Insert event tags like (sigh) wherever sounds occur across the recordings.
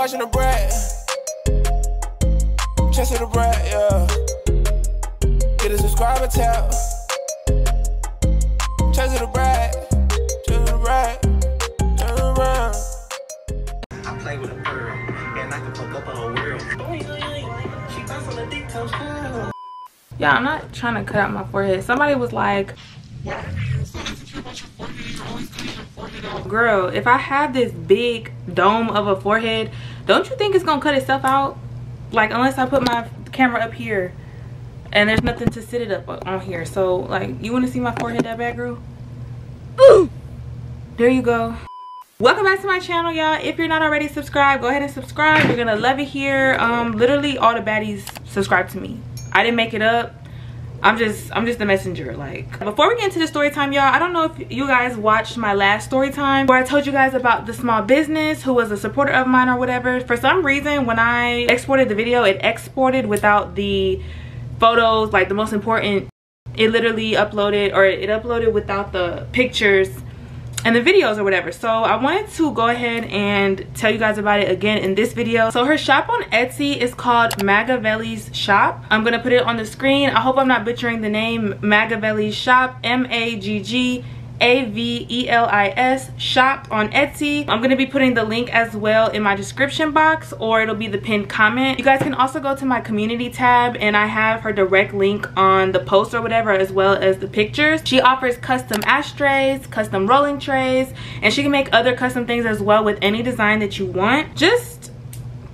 watching the bread. Chesa the Brat, yeah. Get a subscriber tab. Chest of the bread. Chesa the Brat. Turn around. I play with a pearl, and I can fuck up a whole world. She bounce on the dick toes. Yeah, I'm not trying to cut out my forehead. Somebody was like, girl, if I have this big dome of a forehead, don't you think it's gonna cut itself out? Like, unless I put my camera up here and there's nothing to sit it up on here. So, like, you wanna see my forehead that bad, girl? Ooh! There you go. Welcome back to my channel, y'all. If you're not already subscribed, go ahead and subscribe. You're gonna love it here. Um, literally all the baddies subscribe to me. I didn't make it up. I'm just I'm just the messenger like. Before we get into the story time y'all I don't know if you guys watched my last story time where I told you guys about the small business who was a supporter of mine or whatever. For some reason when I exported the video it exported without the photos like the most important it literally uploaded or it uploaded without the pictures and the videos or whatever. So i wanted to go ahead and tell you guys about it again in this video. So her shop on etsy is called magavelli's shop. I'm gonna put it on the screen. I hope i'm not butchering the name magavelli's shop m-a-g-g a-V-E-L-I-S shop on Etsy. I'm going to be putting the link as well in my description box or it'll be the pinned comment. You guys can also go to my community tab and I have her direct link on the post or whatever as well as the pictures. She offers custom ashtrays, custom rolling trays, and she can make other custom things as well with any design that you want. Just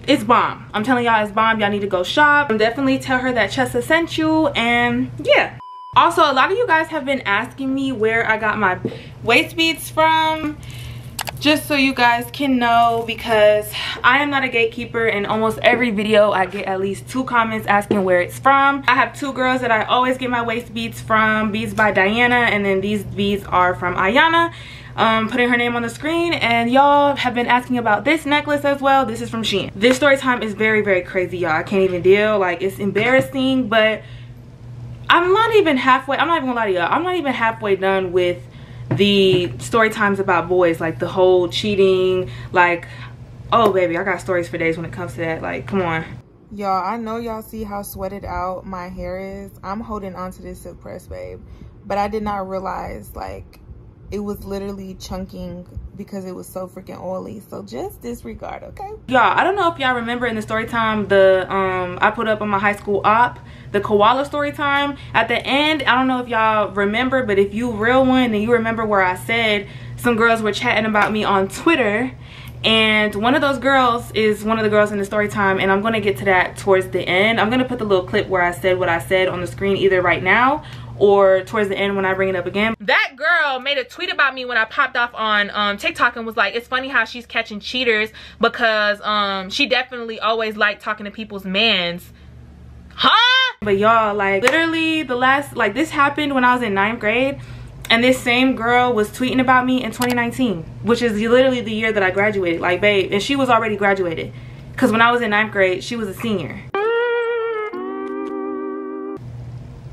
it's bomb. I'm telling y'all it's bomb. Y'all need to go shop. Definitely tell her that Chessa sent you and yeah also a lot of you guys have been asking me where i got my waist beads from just so you guys can know because i am not a gatekeeper in almost every video i get at least two comments asking where it's from. I have two girls that i always get my waist beads from beads by diana and then these beads are from ayana. Um, putting her name on the screen and y'all have been asking about this necklace as well. This is from shein. This story time is very very crazy y'all. I can't even deal. Like it's embarrassing but I'm not even halfway, I'm not even gonna lie to y'all, I'm not even halfway done with the story times about boys, like the whole cheating, like, oh baby, I got stories for days when it comes to that, like, come on. Y'all, I know y'all see how sweated out my hair is. I'm holding on to this silk press, babe. But I did not realize, like, it was literally chunking because it was so freaking oily. So just disregard okay? Y'all i don't know if y'all remember in the story time the um i put up on my high school op the koala story time. At the end i don't know if y'all remember but if you real one and you remember where i said some girls were chatting about me on twitter and one of those girls is one of the girls in the story time and i'm going to get to that towards the end. I'm going to put the little clip where i said what i said on the screen either right now or towards the end when I bring it up again. That girl made a tweet about me when I popped off on um, TikTok and was like, it's funny how she's catching cheaters because um, she definitely always liked talking to people's mans. Huh? But y'all, like literally the last, like this happened when I was in ninth grade and this same girl was tweeting about me in 2019 which is literally the year that i graduated like babe and she was already graduated because when i was in ninth grade she was a senior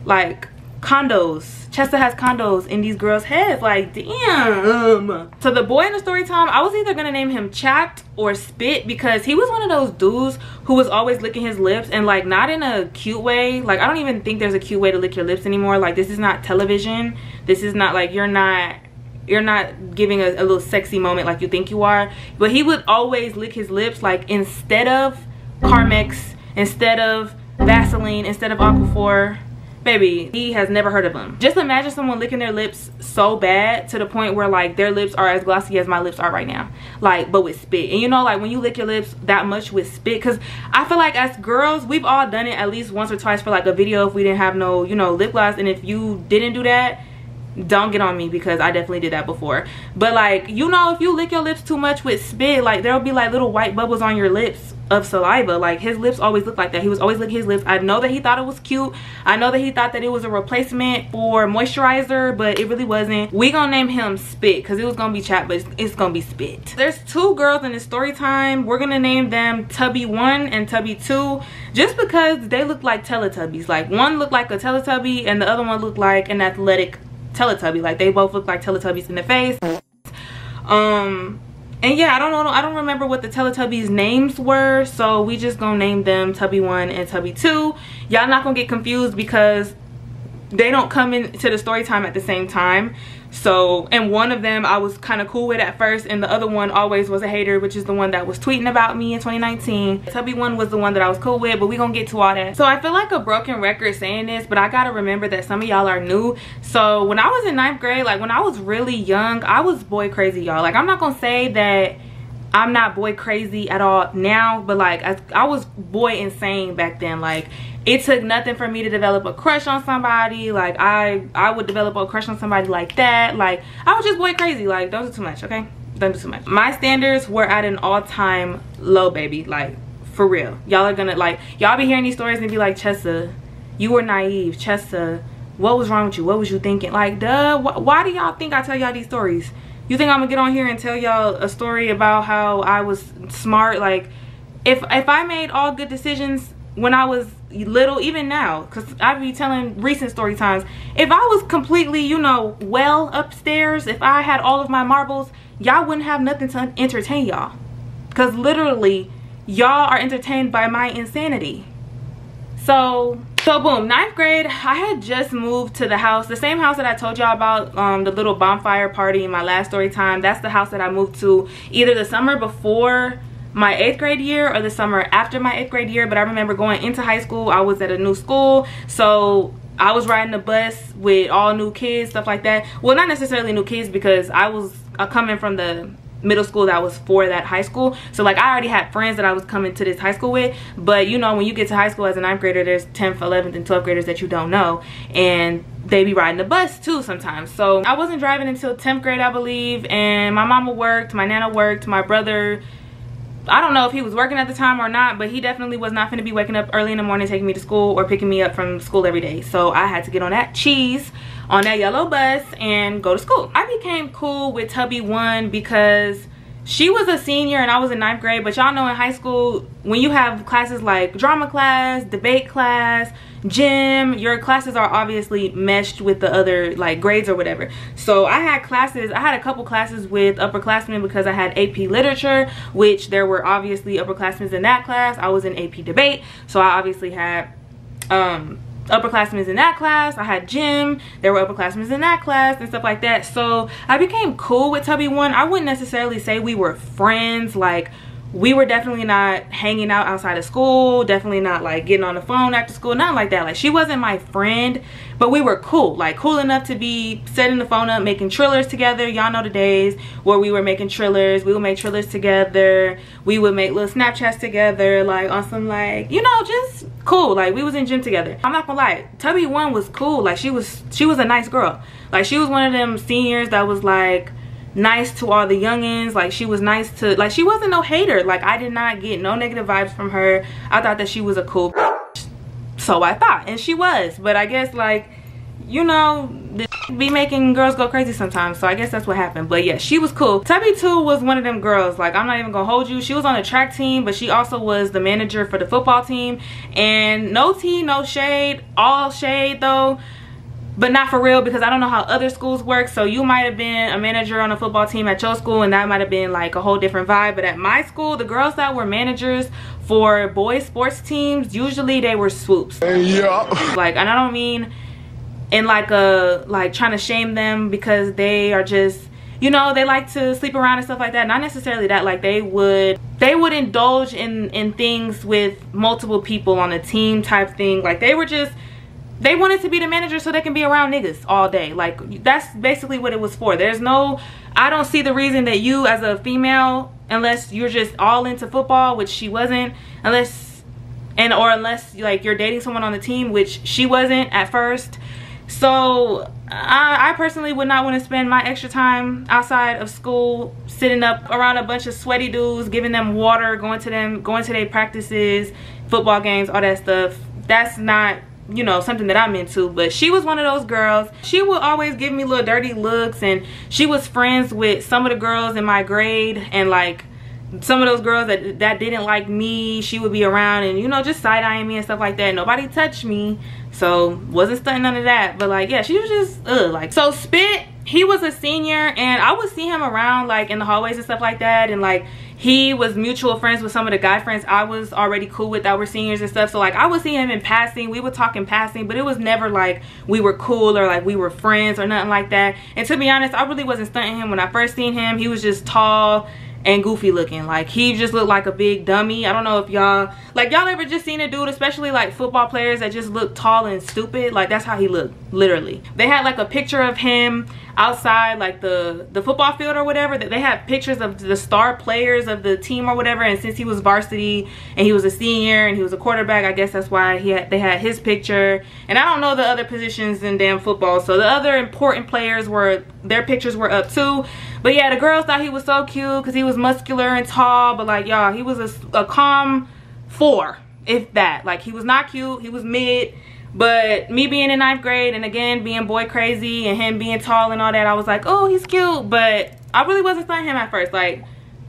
like condos. Chessa has condos in these girls' heads. Like, damn. So the boy in the story time, I was either gonna name him Chapped or Spit because he was one of those dudes who was always licking his lips and like not in a cute way. Like, I don't even think there's a cute way to lick your lips anymore. Like, this is not television. This is not like you're not you're not giving a, a little sexy moment like you think you are. But he would always lick his lips like instead of Carmex, instead of Vaseline, instead of Aquaphor baby he has never heard of them just imagine someone licking their lips so bad to the point where like their lips are as glossy as my lips are right now. Like but with spit. And you know like when you lick your lips that much with spit because i feel like as girls we've all done it at least once or twice for like a video if we didn't have no you know lip gloss. And if you didn't do that don't get on me because I definitely did that before. But like, you know, if you lick your lips too much with spit, like there'll be like little white bubbles on your lips of saliva. Like his lips always look like that. He was always licking his lips. I know that he thought it was cute. I know that he thought that it was a replacement for moisturizer, but it really wasn't. We gonna name him Spit because it was gonna be chat, but it's, it's gonna be Spit. There's two girls in the story time. We're gonna name them Tubby 1 and Tubby 2 just because they look like Teletubbies. Like one looked like a Teletubby and the other one looked like an athletic Teletubby. Like they both look like Teletubbies in the face. Um, and yeah, I don't know. I don't remember what the Teletubbies names were. So we just gonna name them Tubby 1 and Tubby 2. Y'all not gonna get confused because they don't come into the story time at the same time so and one of them i was kind of cool with at first and the other one always was a hater which is the one that was tweeting about me in 2019 tubby one was the one that i was cool with but we gonna get to all that. So i feel like a broken record saying this but i gotta remember that some of y'all are new. So when i was in ninth grade like when i was really young i was boy crazy y'all. Like i'm not gonna say that I'm not boy crazy at all now, but like I, I was boy insane back then. Like it took nothing for me to develop a crush on somebody. Like I, I would develop a crush on somebody like that. Like I was just boy crazy. Like those are too much, okay? Don't do too much. My standards were at an all-time low, baby. Like for real. Y'all are gonna like, y'all be hearing these stories and be like, Chessa, you were naive. Chessa, what was wrong with you? What was you thinking? Like, duh, wh why do y'all think I tell y'all these stories? you think i'm gonna get on here and tell y'all a story about how i was smart like if if i made all good decisions when i was little even now because i be telling recent story times if i was completely you know well upstairs if i had all of my marbles y'all wouldn't have nothing to entertain y'all. Because literally y'all are entertained by my insanity. So so boom ninth grade i had just moved to the house the same house that i told y'all about um, the little bonfire party in my last story time. That's the house that i moved to either the summer before my eighth grade year or the summer after my eighth grade year but i remember going into high school i was at a new school so i was riding the bus with all new kids stuff like that. Well not necessarily new kids because i was uh, coming from the middle school that was for that high school. So like i already had friends that i was coming to this high school with but you know when you get to high school as a ninth grader there's 10th 11th and 12th graders that you don't know and they be riding the bus too sometimes. So i wasn't driving until 10th grade i believe and my mama worked my nana worked my brother I don't know if he was working at the time or not, but he definitely was not going to be waking up early in the morning taking me to school or picking me up from school every day. So I had to get on that cheese on that yellow bus and go to school. I became cool with Tubby One because she was a senior and I was in ninth grade, but y'all know in high school, when you have classes like drama class, debate class, gym, your classes are obviously meshed with the other like grades or whatever. So I had classes, I had a couple classes with upperclassmen because I had AP literature, which there were obviously upperclassmen in that class. I was in AP debate, so I obviously had um upperclassmen in that class. I had gym. There were upperclassmen in that class and stuff like that. So I became cool with Tubby One. I wouldn't necessarily say we were friends. Like we were definitely not hanging out outside of school definitely not like getting on the phone after school not like that. Like she wasn't my friend but we were cool like cool enough to be setting the phone up making trillers together. Y'all know the days where we were making trillers. We would make trillers together. We would make little snapchats together like on some like you know just cool. Like we was in gym together. I'm not gonna lie tubby one was cool. Like she was she was a nice girl. Like she was one of them seniors that was like nice to all the youngins. Like she was nice to like she wasn't no hater. Like i did not get no negative vibes from her. I thought that she was a cool so i thought and she was. But i guess like you know be making girls go crazy sometimes. So i guess that's what happened. But yeah she was cool. Tubby too was one of them girls. Like i'm not even gonna hold you. She was on the track team but she also was the manager for the football team. And no tea no shade all shade though but not for real because I don't know how other schools work. So you might have been a manager on a football team at your school and that might have been like a whole different vibe. But at my school, the girls that were managers for boys sports teams, usually they were swoops. Yeah. Like, and I don't mean in like a, like trying to shame them because they are just, you know, they like to sleep around and stuff like that. Not necessarily that, like they would, they would indulge in, in things with multiple people on a team type thing. Like they were just, they wanted to be the manager so they can be around niggas all day. Like that's basically what it was for. There's no i don't see the reason that you as a female unless you're just all into football which she wasn't unless and or unless like you're dating someone on the team which she wasn't at first. So I, I personally would not want to spend my extra time outside of school sitting up around a bunch of sweaty dudes giving them water going to them going to their practices football games all that stuff. That's not you know something that i'm into but she was one of those girls. She would always give me little dirty looks and she was friends with some of the girls in my grade and like some of those girls that that didn't like me she would be around and you know just side-eyeing me and stuff like that. Nobody touched me so wasn't stunting none of that. But like yeah she was just ugh like so spit he was a senior and I would see him around like in the hallways and stuff like that and like he was mutual friends with some of the guy friends I was already cool with that were seniors and stuff. So like I would see him in passing. We would talk in passing but it was never like we were cool or like we were friends or nothing like that. And to be honest I really wasn't stunting him when I first seen him. He was just tall and goofy looking. Like he just looked like a big dummy. I don't know if y'all like y'all ever just seen a dude especially like football players that just look tall and stupid? Like that's how he looked literally. They had like a picture of him outside like the the football field or whatever that they had pictures of the star players of the team or whatever and since he was varsity and he was a senior and he was a quarterback i guess that's why he had they had his picture. And i don't know the other positions in damn football so the other important players were their pictures were up too. But yeah the girls thought he was so cute because he was muscular and tall but like y'all he was a, a calm four if that. Like he was not cute he was mid but me being in ninth grade and again being boy crazy and him being tall and all that, I was like, oh, he's cute. But I really wasn't stunting him at first. Like,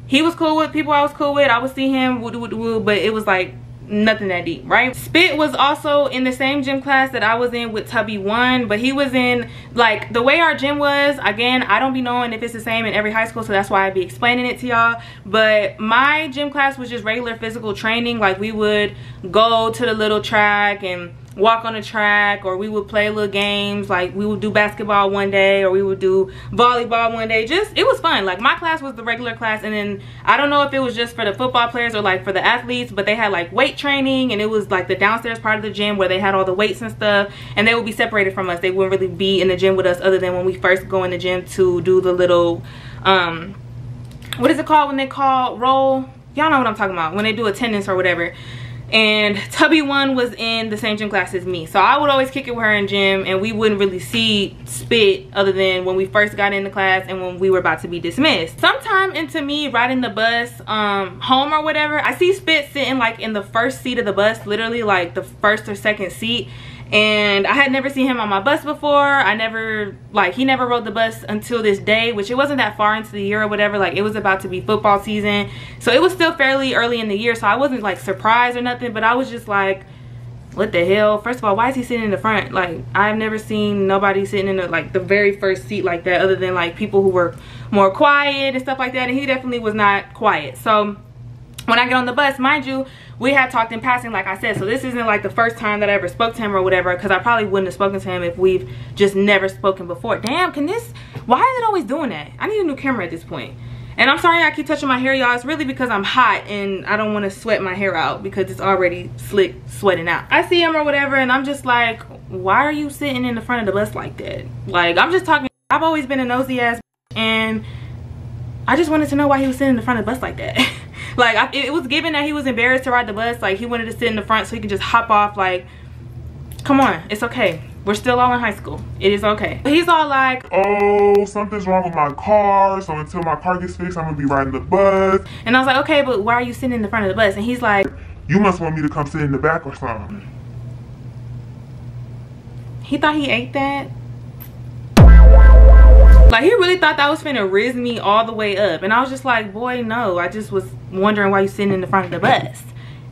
he was cool with people I was cool with. I would see him, woo, woo, woo, but it was like nothing that deep, right? Spit was also in the same gym class that I was in with Tubby One, but he was in, like, the way our gym was, again, I don't be knowing if it's the same in every high school, so that's why I be explaining it to y'all. But my gym class was just regular physical training. Like, we would go to the little track and walk on the track or we would play little games like we would do basketball one day or we would do volleyball one day. Just it was fun. Like my class was the regular class and then i don't know if it was just for the football players or like for the athletes but they had like weight training and it was like the downstairs part of the gym where they had all the weights and stuff and they would be separated from us. They wouldn't really be in the gym with us other than when we first go in the gym to do the little um what is it called when they call roll? Y'all know what i'm talking about when they do attendance or whatever and Tubby one was in the same gym class as me. So I would always kick it with her in gym and we wouldn't really see spit other than when we first got into class and when we were about to be dismissed. Sometime into me riding the bus um, home or whatever, I see spit sitting like in the first seat of the bus, literally like the first or second seat and I had never seen him on my bus before. I never, like, he never rode the bus until this day, which it wasn't that far into the year or whatever. Like, it was about to be football season. So it was still fairly early in the year, so I wasn't, like, surprised or nothing, but I was just like, what the hell? First of all, why is he sitting in the front? Like, I've never seen nobody sitting in, the, like, the very first seat like that other than, like, people who were more quiet and stuff like that, and he definitely was not quiet. So, when I get on the bus, mind you, we had talked in passing like i said so this isn't like the first time that i ever spoke to him or whatever because i probably wouldn't have spoken to him if we've just never spoken before. Damn can this why is it always doing that? I need a new camera at this point. and i'm sorry i keep touching my hair y'all. It's really because i'm hot and i don't want to sweat my hair out because it's already slick sweating out. I see him or whatever and i'm just like why are you sitting in the front of the bus like that? Like i'm just talking i've always been a nosy ass and i just wanted to know why he was sitting in the front of the bus like that (laughs) (laughs) like I, it was given that he was embarrassed to ride the bus. Like he wanted to sit in the front so he could just hop off like come on it's okay. We're still all in high school. It is okay. He's all like oh something's wrong with my car so until my car gets fixed i'm gonna be riding the bus. And i was like okay but why are you sitting in the front of the bus? And he's like you must want me to come sit in the back or something. he thought he ate that like he really thought that was finna riz me all the way up. And I was just like, boy, no. I just was wondering why you sitting in the front of the bus.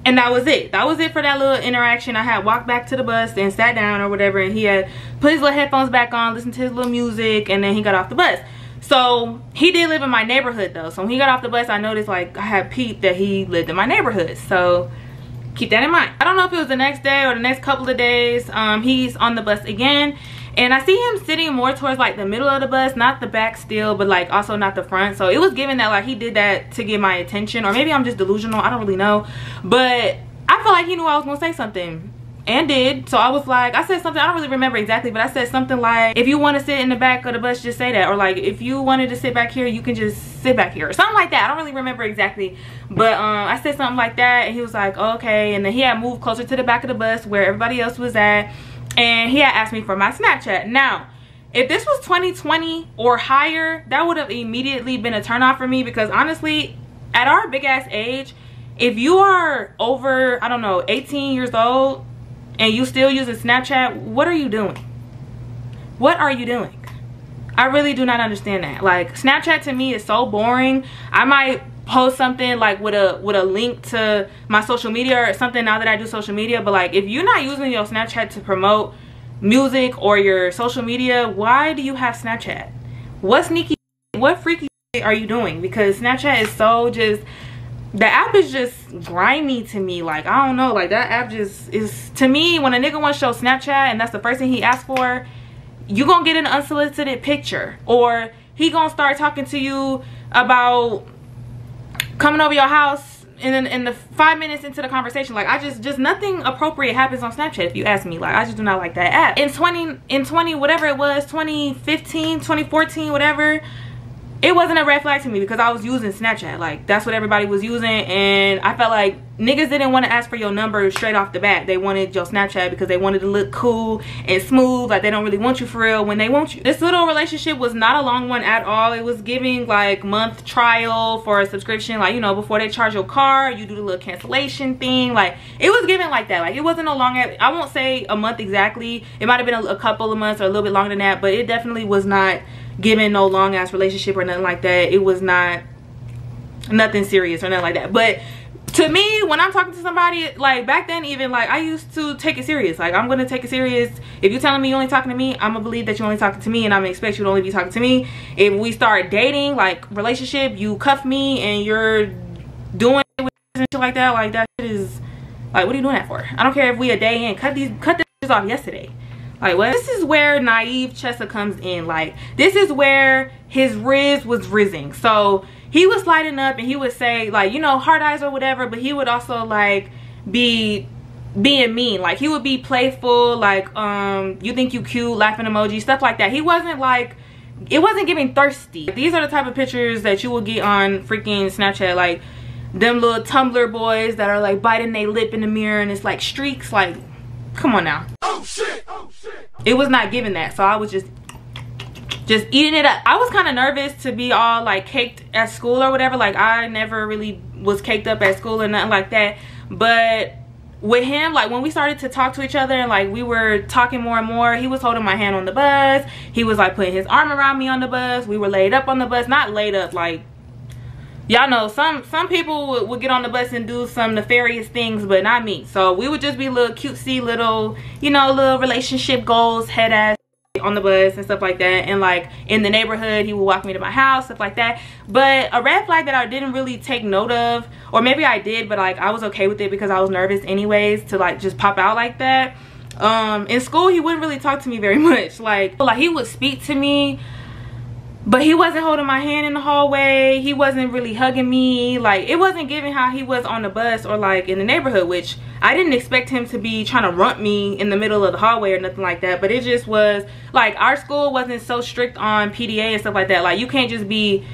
And that was it. That was it for that little interaction. I had walked back to the bus and sat down or whatever. And he had put his little headphones back on, listened to his little music. And then he got off the bus. So he did live in my neighborhood though. So when he got off the bus, I noticed like I had peeped that he lived in my neighborhood. So keep that in mind. I don't know if it was the next day or the next couple of days. Um, he's on the bus again and I see him sitting more towards like the middle of the bus not the back still but like also not the front. So it was given that like he did that to get my attention. Or maybe I'm just delusional. I don't really know. But I feel like he knew I was gonna say something. And did. So I was like I said something I don't really remember exactly but I said something like if you want to sit in the back of the bus just say that. Or like if you wanted to sit back here you can just sit back here. Or something like that. I don't really remember exactly. But um I said something like that and he was like okay. And then he had moved closer to the back of the bus where everybody else was at and he had asked me for my Snapchat. Now, if this was 2020 or higher, that would have immediately been a turnoff for me because honestly, at our big ass age, if you are over, I don't know, 18 years old and you still using Snapchat, what are you doing? What are you doing? I really do not understand that. Like Snapchat to me is so boring. I might post something like with a with a link to my social media or something now that I do social media but like if you're not using your Snapchat to promote music or your social media why do you have Snapchat? What sneaky what freaky are you doing? Because snapchat is so just the app is just grimy to me like i don't know like that app just is to me when a nigga wants to show snapchat and that's the first thing he asks for you gonna get an unsolicited picture or he gonna start talking to you about coming over your house and then in the five minutes into the conversation like i just just nothing appropriate happens on snapchat if you ask me. Like i just do not like that app. In 20 in 20 whatever it was 2015 2014 whatever it wasn't a red flag to me because I was using Snapchat. Like, that's what everybody was using. And I felt like niggas didn't want to ask for your number straight off the bat. They wanted your Snapchat because they wanted to look cool and smooth. Like, they don't really want you for real when they want you. This little relationship was not a long one at all. It was giving, like, month trial for a subscription. Like, you know, before they charge your car, you do the little cancellation thing. Like, it was giving like that. Like, it wasn't a long, I won't say a month exactly. It might have been a, a couple of months or a little bit longer than that. But it definitely was not giving no long ass relationship or nothing like that. It was not nothing serious or nothing like that. But to me when i'm talking to somebody like back then even like i used to take it serious. Like i'm gonna take it serious. If you're telling me you're only talking to me i'm gonna believe that you're only talking to me and i'm gonna expect you to only be talking to me. If we start dating like relationship you cuff me and you're doing it with and shit like that like that is like what are you doing that for? I don't care if we a day in. Cut these cut this off yesterday like what? This is where naive Chessa comes in. Like this is where his riz was rizzing. So he was lighting up and he would say like, you know, hard eyes or whatever, but he would also like be being mean. Like he would be playful, like um you think you cute, laughing emoji, stuff like that. He wasn't like it wasn't giving thirsty. These are the type of pictures that you will get on freaking Snapchat like them little Tumblr boys that are like biting their lip in the mirror and it's like streaks like come on now. Oh shit! Oh shit! It was not giving that, so I was just just eating it up. I was kind of nervous to be all like caked at school or whatever. Like I never really was caked up at school or nothing like that. But with him, like when we started to talk to each other and like we were talking more and more, he was holding my hand on the bus. He was like putting his arm around me on the bus. We were laid up on the bus, not laid up like y'all know some some people would, would, get on the bus and do some nefarious things but not me. So we would just be little cutesy little you know little relationship goals head ass on the bus and stuff like that. And like in the neighborhood he would walk me to my house stuff like that. But a red flag that i didn't really take note of or maybe i did but like i was okay with it because i was nervous anyways to like just pop out like that. Um in school he wouldn't really talk to me very (laughs) much. Like like he would speak to me but he wasn't holding my hand in the hallway. He wasn't really hugging me. Like it wasn't giving how he was on the bus or like in the neighborhood which i didn't expect him to be trying to rump me in the middle of the hallway or nothing like that. But it just was like our school wasn't so strict on pda and stuff like that. Like you can't just be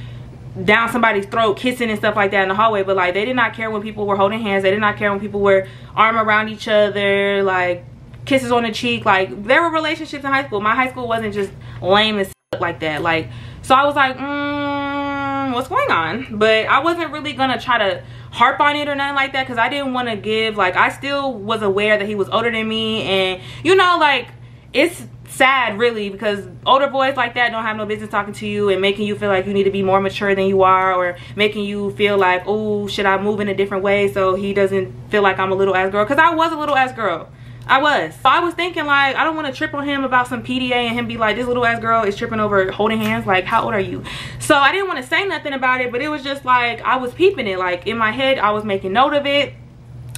down somebody's throat kissing and stuff like that in the hallway. But like they did not care when people were holding hands. They did not care when people were arm around each other like kisses on the cheek. Like there were relationships in high school. My high school wasn't just lame as like that. Like so I was like, mm, what's going on? But I wasn't really gonna try to harp on it or nothing like that because I didn't want to give, like, I still was aware that he was older than me. And, you know, like, it's sad really because older boys like that don't have no business talking to you and making you feel like you need to be more mature than you are or making you feel like oh should i move in a different way so he doesn't feel like i'm a little ass girl because i was a little ass girl I was. I was thinking like, I don't want to trip on him about some PDA and him be like, this little ass girl is tripping over holding hands. Like, how old are you? So I didn't want to say nothing about it, but it was just like, I was peeping it. Like in my head, I was making note of it.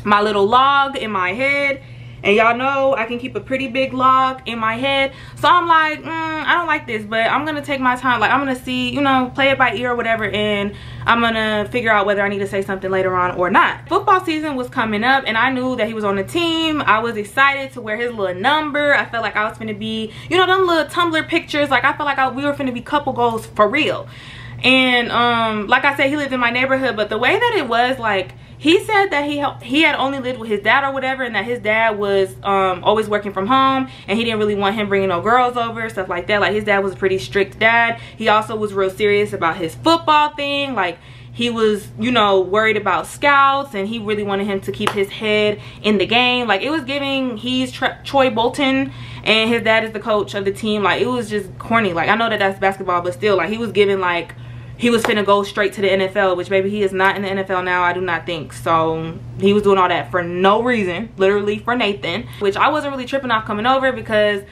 My little log in my head and y'all know I can keep a pretty big log in my head. So I'm like mm, I don't like this but I'm gonna take my time. Like I'm gonna see you know play it by ear or whatever and I'm gonna figure out whether I need to say something later on or not. Football season was coming up and I knew that he was on the team. I was excited to wear his little number. I felt like I was gonna be you know them little Tumblr pictures. Like I felt like I, we were gonna be couple goals for real. And um like I said he lived in my neighborhood but the way that it was like he said that he he had only lived with his dad or whatever and that his dad was um, always working from home and he didn't really want him bringing no girls over stuff like that. Like his dad was a pretty strict dad. He also was real serious about his football thing. Like he was you know worried about scouts and he really wanted him to keep his head in the game. Like it was giving he's troy bolton and his dad is the coach of the team. Like it was just corny. Like i know that that's basketball but still like he was giving like he was finna go straight to the NFL, which maybe he is not in the NFL now, I do not think. So he was doing all that for no reason, literally for Nathan, which I wasn't really tripping off coming over because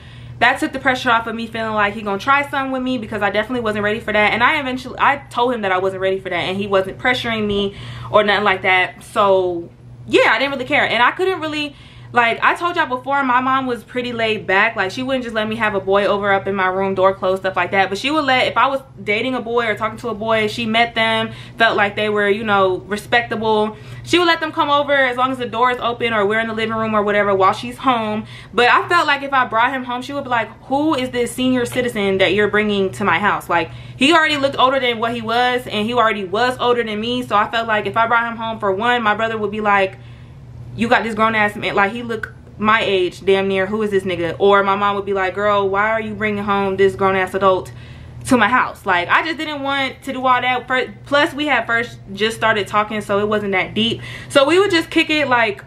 that took the pressure off of me feeling like he gonna try something with me because I definitely wasn't ready for that. And I eventually, I told him that I wasn't ready for that and he wasn't pressuring me or nothing like that. So yeah, I didn't really care. And I couldn't really, like I told y'all before, my mom was pretty laid back. Like she wouldn't just let me have a boy over up in my room, door closed, stuff like that. But she would let, if I was dating a boy or talking to a boy, she met them, felt like they were, you know, respectable. She would let them come over as long as the door is open or we're in the living room or whatever while she's home. But I felt like if I brought him home, she would be like, who is this senior citizen that you're bringing to my house? Like he already looked older than what he was and he already was older than me. So I felt like if I brought him home for one, my brother would be like, you got this grown ass man like he look my age damn near who is this nigga? Or my mom would be like girl why are you bringing home this grown ass adult to my house? Like i just didn't want to do all that. Plus we had first just started talking so it wasn't that deep. So we would just kick it like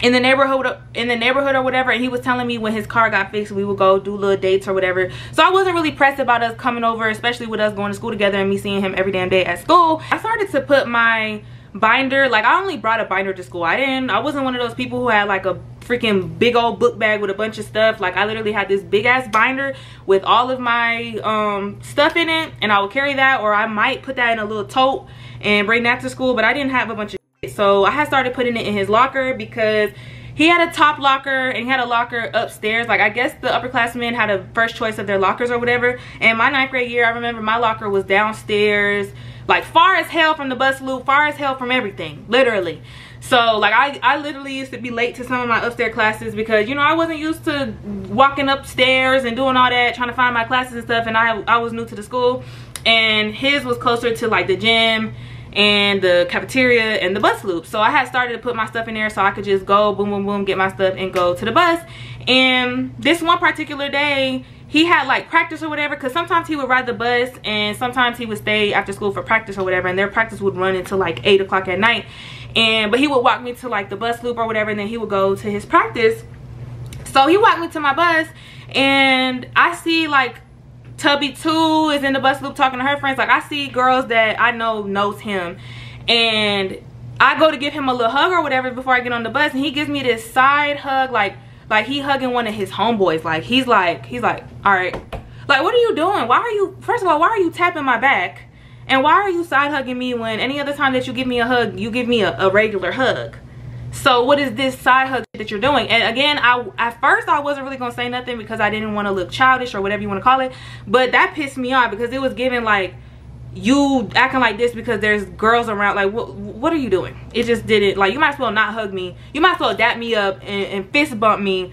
in the neighborhood in the neighborhood or whatever and he was telling me when his car got fixed we would go do little dates or whatever. So i wasn't really pressed about us coming over especially with us going to school together and me seeing him every damn day at school. I started to put my binder. Like i only brought a binder to school. I didn't i wasn't one of those people who had like a freaking big old book bag with a bunch of stuff. Like i literally had this big ass binder with all of my um stuff in it and i would carry that or i might put that in a little tote and bring that to school but i didn't have a bunch of shit. so i had started putting it in his locker because he had a top locker and he had a locker upstairs. Like i guess the upperclassmen had a first choice of their lockers or whatever. And my ninth grade year i remember my locker was downstairs like far as hell from the bus loop far as hell from everything literally. So like i i literally used to be late to some of my upstairs classes because you know i wasn't used to walking upstairs and doing all that trying to find my classes and stuff and i i was new to the school. And his was closer to like the gym and the cafeteria and the bus loop. So i had started to put my stuff in there so i could just go boom boom boom get my stuff and go to the bus. And this one particular day he had like practice or whatever because sometimes he would ride the bus and sometimes he would stay after school for practice or whatever and their practice would run until like 8 o'clock at night. And but he would walk me to like the bus loop or whatever and then he would go to his practice. So he walked me to my bus and I see like Tubby 2 is in the bus loop talking to her friends. Like I see girls that I know knows him. And I go to give him a little hug or whatever before I get on the bus and he gives me this side hug like like he hugging one of his homeboys. Like he's like he's like all right. Like what are you doing? Why are you first of all why are you tapping my back? And why are you side hugging me when any other time that you give me a hug you give me a, a regular hug? So what is this side hug that you're doing? And again i at first i wasn't really gonna say nothing because i didn't want to look childish or whatever you want to call it. But that pissed me off because it was giving like you acting like this because there's girls around. Like what what are you doing? It just didn't like you might as well not hug me. You might as well dap me up and, and fist bump me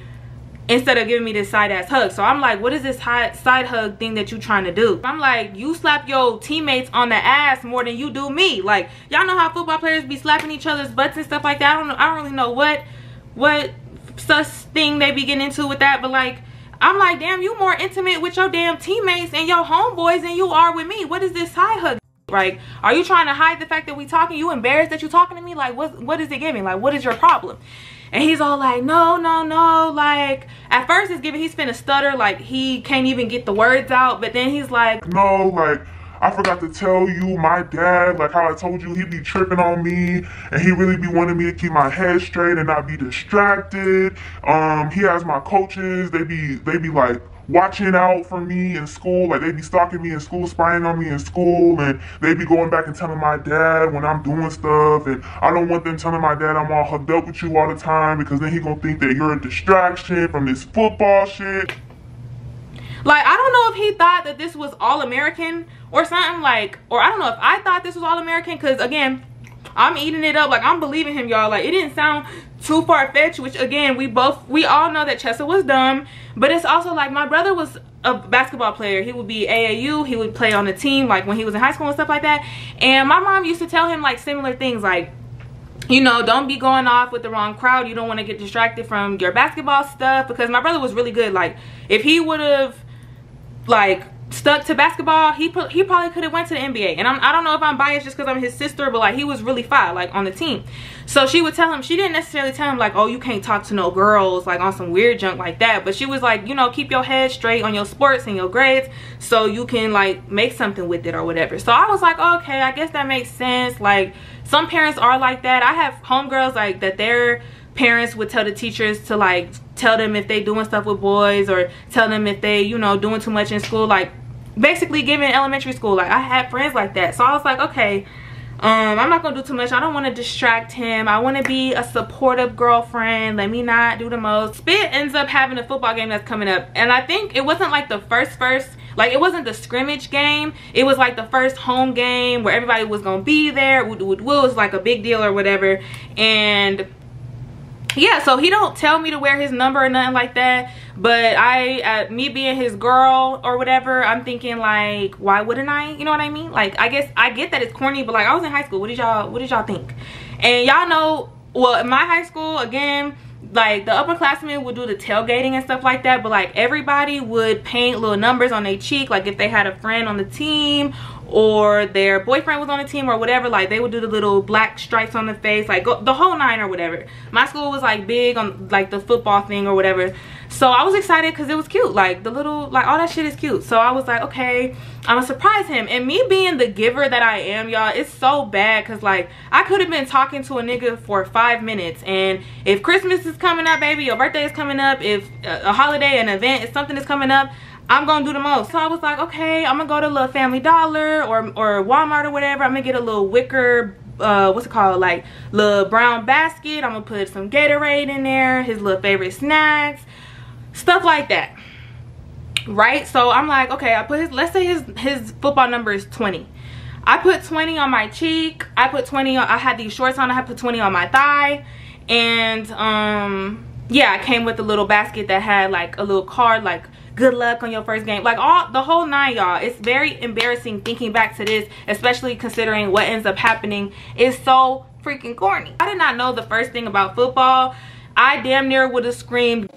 instead of giving me this side ass hug. So i'm like what is this high, side hug thing that you trying to do? I'm like you slap your teammates on the ass more than you do me. Like y'all know how football players be slapping each other's butts and stuff like that. I don't know i don't really know what what sus thing they be getting into with that but like I'm like, damn, you more intimate with your damn teammates and your homeboys than you are with me. What is this side hug? Like, are you trying to hide the fact that we talking? You embarrassed that you talking to me? Like, what what is it giving? Like, what is your problem? And he's all like, no, no, no. Like, at first it's giving, he's finna stutter. Like, he can't even get the words out. But then he's like, no, like, I forgot to tell you, my dad, like how I told you, he'd be tripping on me and he really be wanting me to keep my head straight and not be distracted. Um, he has my coaches, they be, they be like, watching out for me in school. Like they be stalking me in school, spying on me in school, and they be going back and telling my dad when I'm doing stuff. And I don't want them telling my dad I'm all hugged up with you all the time because then he gonna think that you're a distraction from this football shit. Like I don't know if he thought that this was all American or something like or i don't know if i thought this was all american because again i'm eating it up. Like i'm believing him y'all. Like it didn't sound too far-fetched which again we both we all know that chessa was dumb. But it's also like my brother was a basketball player. He would be aau he would play on the team like when he was in high school and stuff like that. And my mom used to tell him like similar things like you know don't be going off with the wrong crowd. You don't want to get distracted from your basketball stuff because my brother was really good. Like if he would have like stuck to basketball, he he probably could have went to the NBA. And I'm, I don't know if I'm biased just because I'm his sister, but like he was really fine, like on the team. So she would tell him, she didn't necessarily tell him like, oh, you can't talk to no girls, like on some weird junk like that. But she was like, you know, keep your head straight on your sports and your grades so you can like make something with it or whatever. So I was like, okay, I guess that makes sense. Like some parents are like that. I have homegirls like that they're parents would tell the teachers to like tell them if they doing stuff with boys or tell them if they you know doing too much in school like basically giving elementary school. Like i had friends like that. So i was like okay um i'm not gonna do too much. I don't want to distract him. I want to be a supportive girlfriend. Let me not do the most. Spit ends up having a football game that's coming up. And i think it wasn't like the first first like it wasn't the scrimmage game. It was like the first home game where everybody was gonna be there. It was like a big deal or whatever. And yeah so he don't tell me to wear his number or nothing like that. But i uh, me being his girl or whatever i'm thinking like why wouldn't i? You know what i mean? Like i guess i get that it's corny but like i was in high school. What did y'all what did y'all think? And y'all know well in my high school again like the upperclassmen would do the tailgating and stuff like that. But like everybody would paint little numbers on their cheek like if they had a friend on the team or their boyfriend was on the team or whatever like they would do the little black stripes on the face like go, the whole nine or whatever. My school was like big on like the football thing or whatever. So i was excited because it was cute like the little like all that shit is cute. So i was like okay i'm gonna surprise him. And me being the giver that i am y'all it's so bad because like i could have been talking to a nigga for five minutes. And if christmas is coming up baby your birthday is coming up if a holiday an event if something is coming up I'm gonna do the most. So I was like, okay, I'm gonna go to little Family Dollar or, or Walmart or whatever. I'm gonna get a little wicker, uh, what's it called? Like little brown basket. I'm gonna put some Gatorade in there, his little favorite snacks, stuff like that. Right? So I'm like, okay, I put his, let's say his, his football number is 20. I put 20 on my cheek. I put 20 on, I had these shorts on. I had put 20 on my thigh. And, um, yeah, I came with a little basket that had like a little card, like good luck on your first game. Like all the whole nine y'all it's very embarrassing thinking back to this especially considering what ends up happening. Is so freaking corny. I did not know the first thing about football. I damn near would have screamed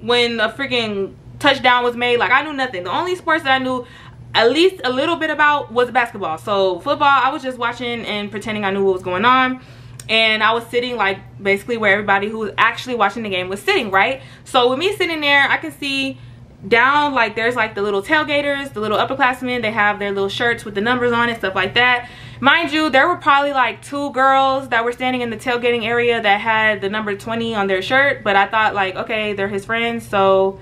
when a freaking touchdown was made. Like i knew nothing. The only sports that i knew at least a little bit about was basketball. So football i was just watching and pretending i knew what was going on and I was sitting like basically where everybody who was actually watching the game was sitting, right? So with me sitting there, I can see down like there's like the little tailgaters, the little upperclassmen, they have their little shirts with the numbers on it, stuff like that. Mind you, there were probably like two girls that were standing in the tailgating area that had the number 20 on their shirt, but I thought like, okay, they're his friends, so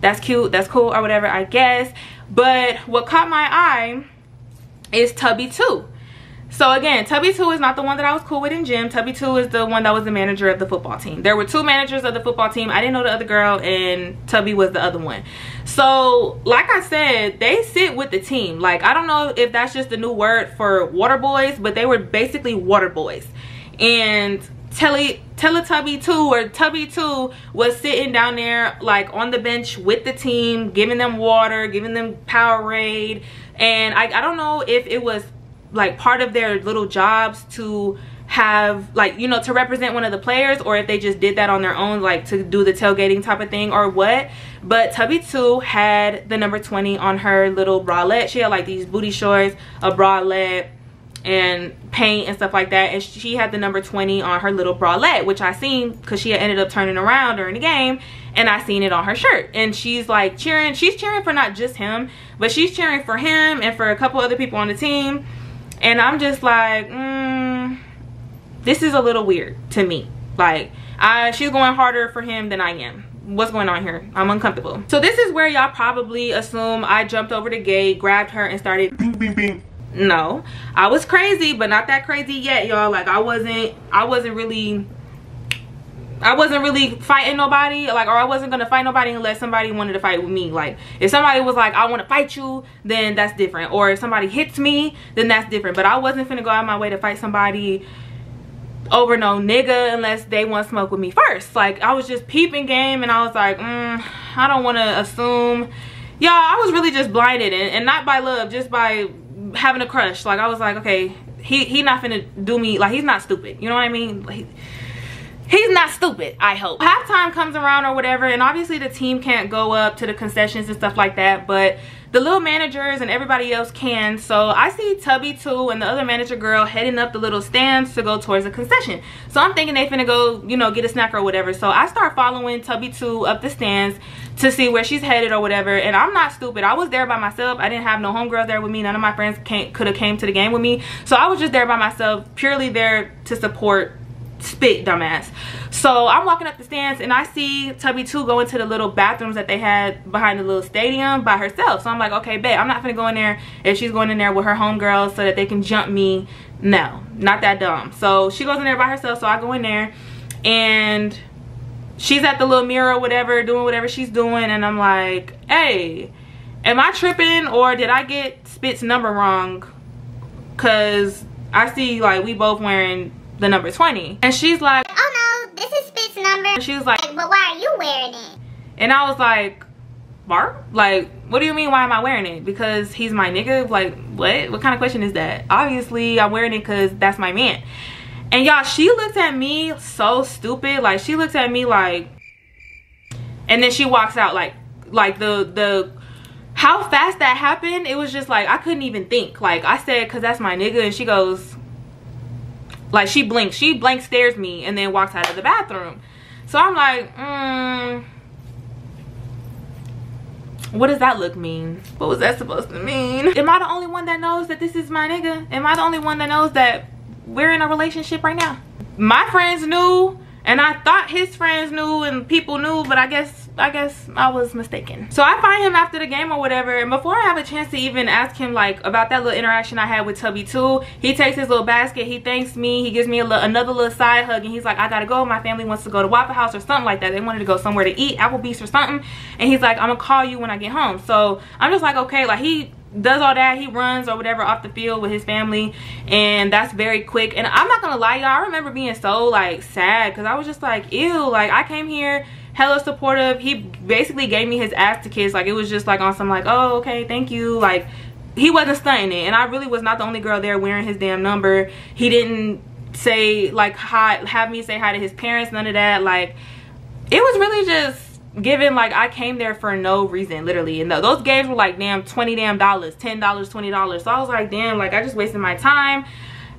that's cute, that's cool, or whatever, I guess. But what caught my eye is Tubby 2. So again, Tubby 2 is not the one that I was cool with in gym. Tubby 2 is the one that was the manager of the football team. There were two managers of the football team. I didn't know the other girl and Tubby was the other one. So like I said, they sit with the team. Like I don't know if that's just the new word for water boys, but they were basically water boys. And Teletubby 2 or Tubby 2 was sitting down there like on the bench with the team, giving them water, giving them Powerade. And I, I don't know if it was like part of their little jobs to have like you know to represent one of the players or if they just did that on their own like to do the tailgating type of thing or what. But tubby 2 had the number 20 on her little bralette. She had like these booty shorts a bralette and paint and stuff like that. And she had the number 20 on her little bralette which i seen because she had ended up turning around during the game and i seen it on her shirt. And she's like cheering. She's cheering for not just him but she's cheering for him and for a couple other people on the team and i'm just like mm, this is a little weird to me. Like I, she's going harder for him than i am. What's going on here? I'm uncomfortable. So this is where y'all probably assume i jumped over the gate grabbed her and started bing bing bing. No. I was crazy but not that crazy yet y'all. Like i wasn't i wasn't really I wasn't really fighting nobody, like, or I wasn't gonna fight nobody unless somebody wanted to fight with me. Like, if somebody was like, I want to fight you, then that's different. Or if somebody hits me, then that's different. But I wasn't finna go out my way to fight somebody over no nigga unless they want smoke with me first. Like, I was just peeping game, and I was like, mm, I don't want to assume. Y'all, I was really just blinded, and, and not by love, just by having a crush. Like, I was like, okay, he he not finna do me. Like, he's not stupid. You know what I mean? Like he's not stupid i hope. Halftime comes around or whatever and obviously the team can't go up to the concessions and stuff like that but the little managers and everybody else can. So i see tubby 2 and the other manager girl heading up the little stands to go towards the concession. So i'm thinking they finna go you know get a snack or whatever. So i start following tubby 2 up the stands to see where she's headed or whatever and i'm not stupid. I was there by myself. I didn't have no homegirls there with me. None of my friends could have came to the game with me. So i was just there by myself purely there to support spit dumbass. So i'm walking up the stands and i see tubby 2 go into the little bathrooms that they had behind the little stadium by herself. So i'm like okay bet. I'm not gonna go in there if she's going in there with her homegirls so that they can jump me. No not that dumb. So she goes in there by herself so i go in there and she's at the little mirror whatever doing whatever she's doing and i'm like hey am i tripping or did i get spit's number wrong? Because i see like we both wearing the number 20 and she's like Oh no, this is Spit's number. and she was like but why are you wearing it? and i was like Barb? Like, what do you mean why am I wearing it? Because he's my nigga? Like, what? What kind of question is that? Obviously, I'm wearing it because that's my man. And y'all, she looked at me so stupid. Like, she looked at me like, and then she walks out like, like the, the, how fast that happened, it was just like, I couldn't even think. Like, I said, because that's my nigga. And she goes, like, she blinks. She blank stares me and then walks out of the bathroom. So I'm like, mm, what does that look mean? What was that supposed to mean? Am I the only one that knows that this is my nigga? Am I the only one that knows that we're in a relationship right now? My friends knew and I thought his friends knew and people knew, but I guess I guess I was mistaken. So I find him after the game or whatever, and before I have a chance to even ask him like about that little interaction I had with Tubby 2, he takes his little basket, he thanks me, he gives me a little, another little side hug, and he's like, I gotta go, my family wants to go to Waffle House or something like that. They wanted to go somewhere to eat, Applebee's or something, and he's like, I'm gonna call you when I get home. So I'm just like, okay, like he does all that he runs or whatever off the field with his family and that's very quick and i'm not gonna lie y'all i remember being so like sad because i was just like ew like i came here hella supportive. He basically gave me his ass to kiss. Like it was just like on some like oh okay thank you. Like he wasn't stunting it. And i really was not the only girl there wearing his damn number. He didn't say like hi have me say hi to his parents none of that. Like it was really just given like I came there for no reason literally. And those games were like damn 20 damn dollars 10 dollars 20 dollars. So I was like damn like I just wasted my time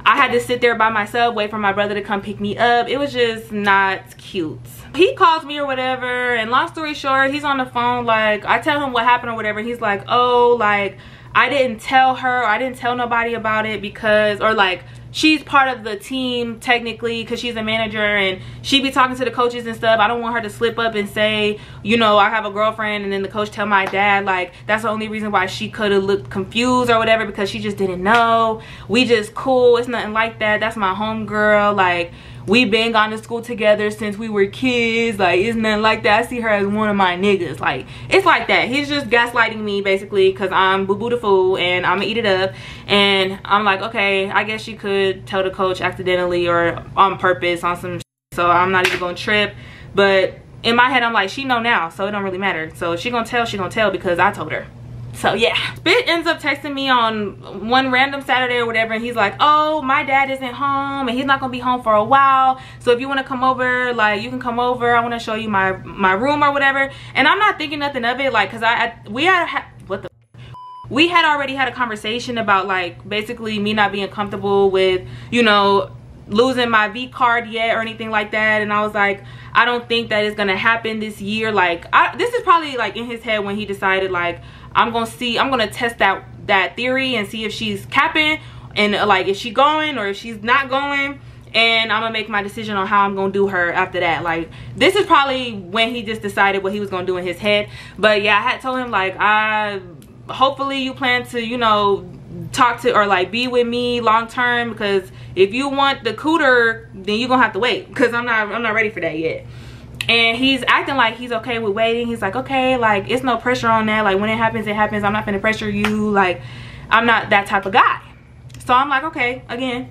I had to sit there by myself wait for my brother to come pick me up. It was just not cute. He calls me or whatever and long story short he's on the phone like I tell him what happened or whatever he's like oh like I didn't tell her I didn't tell nobody about it because or like she's part of the team technically because she's a manager and she be talking to the coaches and stuff. I don't want her to slip up and say you know i have a girlfriend and then the coach tell my dad like that's the only reason why she could have looked confused or whatever because she just didn't know. We just cool. It's nothing like that. That's my home girl like we been gone to school together since we were kids. Like it's nothing like that. I see her as one of my niggas. Like it's like that. He's just gaslighting me basically because i'm boo boo the fool and i'm gonna eat it up. And i'm like okay i guess you could tell the coach accidentally or on purpose on some so i'm not even gonna trip. But in my head i'm like she know now so it don't really matter. So she gonna tell she gonna tell because i told her so yeah. Spit ends up texting me on one random saturday or whatever and he's like oh my dad isn't home and he's not gonna be home for a while. So if you want to come over like you can come over. I want to show you my my room or whatever. And i'm not thinking nothing of it like because i I- we had ha- what the we had already had a conversation about like basically me not being comfortable with you know losing my v card yet or anything like that. And i was like i don't think that is gonna happen this year. Like I, this is probably like in his head when he decided like i'm gonna see i'm gonna test that that theory and see if she's capping and uh, like if she going or if she's not going. And i'm gonna make my decision on how i'm gonna do her after that. Like this is probably when he just decided what he was gonna do in his head. But yeah i had told him like i hopefully you plan to you know talk to or like be with me long term. Because if you want the cooter then you're gonna have to wait. Because i'm not i'm not ready for that yet and he's acting like he's okay with waiting. He's like okay like it's no pressure on that. Like when it happens it happens. I'm not gonna pressure you. Like i'm not that type of guy. So i'm like okay again.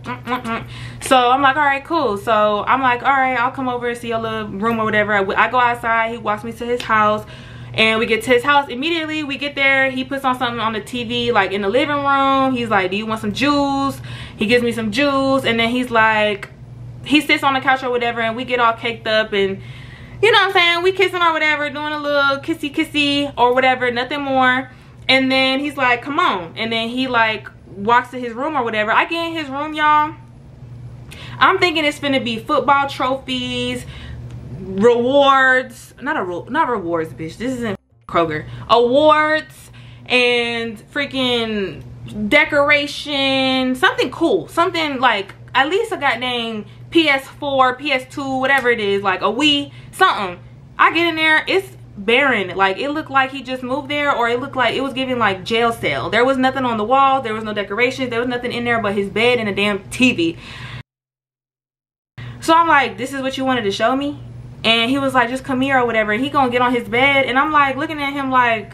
So i'm like all right cool. So i'm like all right i'll come over and see your little room or whatever. I, I go outside. He walks me to his house. And we get to his house immediately. We get there. He puts on something on the tv like in the living room. He's like do you want some juice? He gives me some juice. And then he's like he sits on the couch or whatever. And we get all caked up. And you know what i'm saying? We kissing or whatever doing a little kissy kissy or whatever nothing more. And then he's like come on. And then he like walks to his room or whatever. I get in his room y'all. I'm thinking it's gonna be football trophies rewards. Not a ro- not rewards bitch. This isn't kroger. Awards and freaking decoration. Something cool. Something like at least a goddamn PS4, PS2, whatever it is, like a Wii, something. I get in there, it's barren. Like it looked like he just moved there or it looked like it was giving like jail cell. There was nothing on the wall, there was no decorations, there was nothing in there but his bed and a damn TV. So I'm like, this is what you wanted to show me? And he was like, just come here or whatever. And he gonna get on his bed. And I'm like looking at him like,